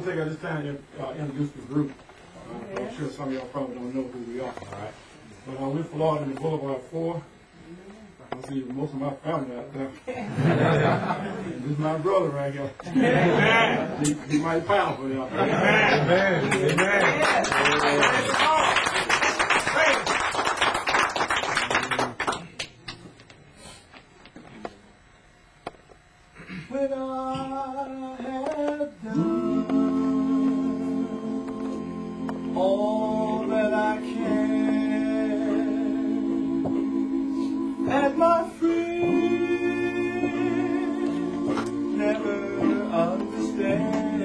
want to take out this time to uh, introduce the group. Uh, I'm sure some of y'all probably don't know who we are. All right. But uh, we're Floyd and the Boulevard 4. I see most of my family out there. and this is my brother right here. Amen. He, he might powerful, y'all. Amen. Amen. Amen. When I have done all that I can, and my friend never understand.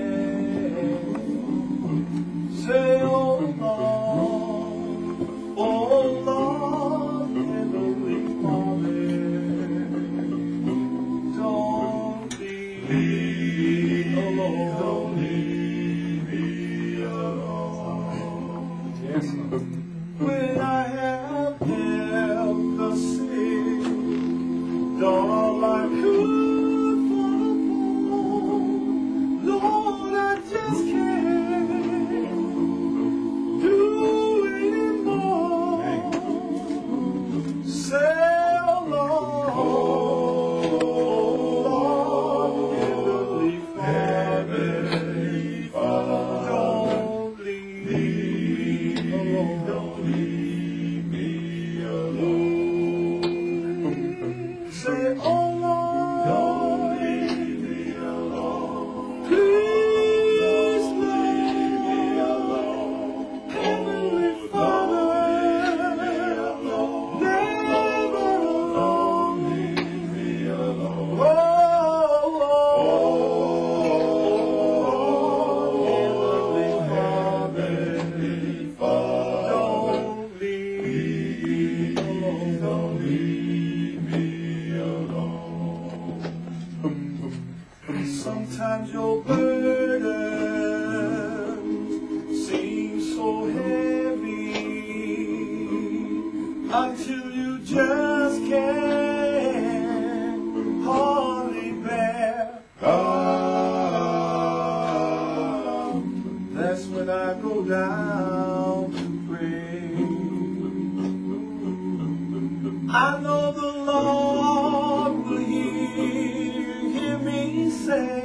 Say, oh Lord, oh Lord, Heavenly Father, don't leave alone. Sometimes your burden seems so heavy until you just can't hardly bear. Um, that's when I go down to pray. I know say,